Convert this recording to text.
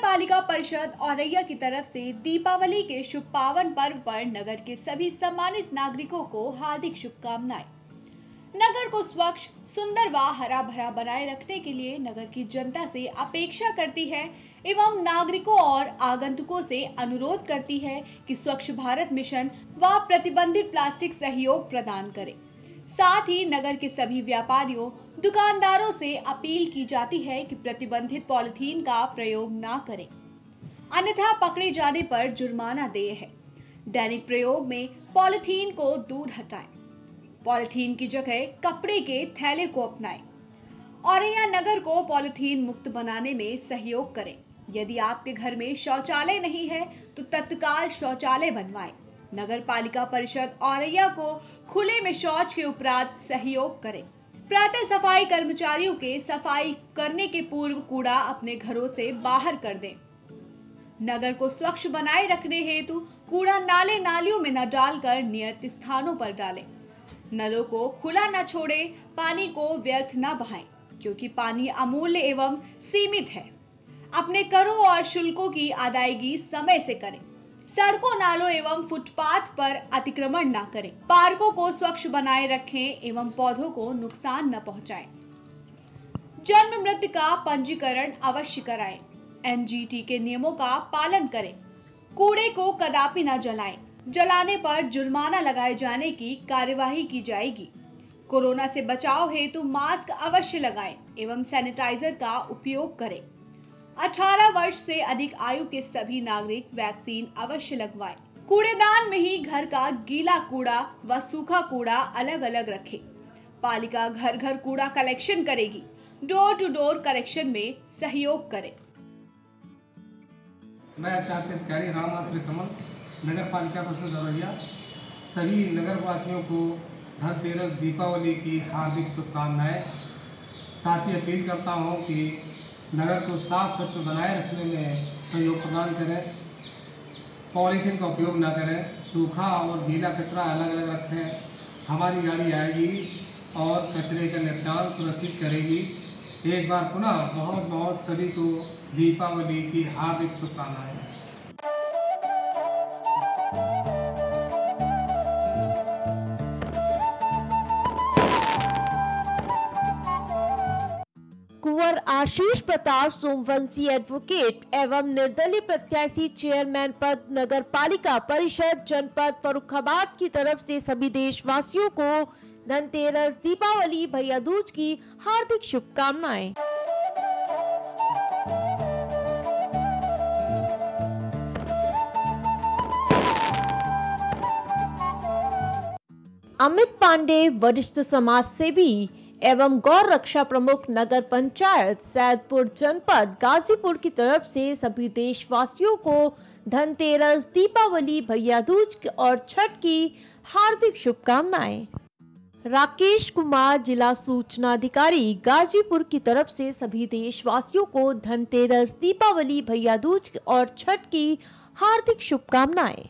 पालिका परिषद औरैया की तरफ़ से दीपावली के शुभ पावन पर्व पर नगर के सभी सम्मानित नागरिकों को हार्दिक शुभकामनाएँ। नगर को स्वच्छ, सुंदर व हरा भरा बनाए रखने के लिए नगर की जनता से अपेक्षा करती है एवं नागरिकों और आगंतुकों से अनुरोध करती है कि स्वच्छ भारत मिशन व प्रतिबंधित प्लास्टिक सहयोग प्रदान करें। साथ ही नगर के सभी व्यापारियों, दुकानदारों से अपील की जाती है कि प्रतिबंधित पॉलिथीन का प्रयोग ना करें। अन्यथा पकड़े जाने पर जुर्माना देय है। दैनिक प्रयोग में पॉलिथीन को दूर हटाएँ। पॉलिथीन की जगह कपड़े के थैले को अपनाएँ और यह नगर को पॉलिथीन मुक्त बनाने में सहयोग करें। यदि आपके घर में शौचालय नहीं है तो तत्काल शौचालय बनवाएँ। नगर पालिका परिषद औरैया को खुले में शौच के उपरांत सहयोग करें। प्रातः सफ़ाई कर्मचारियों के सफ़ाई करने के पूर्व कूड़ा अपने घरों से बाहर कर दें। नगर को स्वच्छ बनाए रखने हेतु कूड़ा नाले नालियों में न डालकर नियत स्थानों पर डालें। नलों को खुला न छोड़े, पानी को व्यर्थ न बहाएँ, क्योंकि पानी अमूल्य एवं सीमित है। अपने करों और शुल्कों की अदायगी समय से करें। सड़कों, नालों एवं फुटपाथ पर अतिक्रमण न करें। पार्कों को स्वच्छ बनाए रखें एवं पौधों को नुकसान न पहुंचाएँ। जन्म मृत्यु का पंजीकरण अवश्य कराएँ। एनजीटी के नियमों का पालन करें। कूड़े को कदापि न जलाएँ। जलाने पर जुर्माना लगाए जाने की कार्यवाही की जाएगी। कोरोना से बचाव हेतु मास्क अवश्य लगाएँ एवं सैनिटाइजर का उपयोग करें। 18 वर्ष से अधिक आयु के सभी नागरिक वैक्सीन अवश्य लगवाएँ। कूड़ेदान में ही घर का गीला कूड़ा व सूखा कूड़ा अलग अलग रखें। पालिका घर घर कूड़ा कलेक्शन करेगी डोर टू डोर कलेक्शन में सहयोग करें मैं आचार्य अधिकारी राम श्री कमल नगर पालिका परिषद औरैया सभी नगर वासियों को धनतेरस, दीपावली की हार्दिक शुभकामनाएँ साथ ही अपील करता हूँ कि नगर को साफ़ स्वच्छ बनाए रखने में सहयोग प्रदान करें। पॉलीथीन का उपयोग ना करें। सूखा और गीला कचरा अलग अलग रखें। हमारी गाड़ी आएगी और कचरे का निपटान सुरक्षित करेगी। एक बार पुनः बहुत बहुत सभी को दीपावली की हार्दिक शुभकामनाएँ। आशीष प्रताप सोमवंशी एडवोकेट एवं निर्दलीय प्रत्याशी चेयरमैन पद नगर पालिका परिषद, जनपद फरुखाबाद की तरफ़ से सभी देशवासियों को धनतेरस, दीपावली, भैया दूज की हार्दिक शुभकामनाएँ। अमित पांडे, वरिष्ठ समाज सेवी एवं गौर रक्षा प्रमुख नगर पंचायत सैदपुर जनपद गाजीपुर की तरफ़ से सभी देशवासियों को धनतेरस, दीपावली भैया दूज और छठ की हार्दिक शुभकामनाएँ। राकेश कुमार, जिला सूचना अधिकारी, गाजीपुर की तरफ़ से सभी देशवासियों को धनतेरस, दीपावली भैया दूज और छठ की हार्दिक शुभकामनाएँ।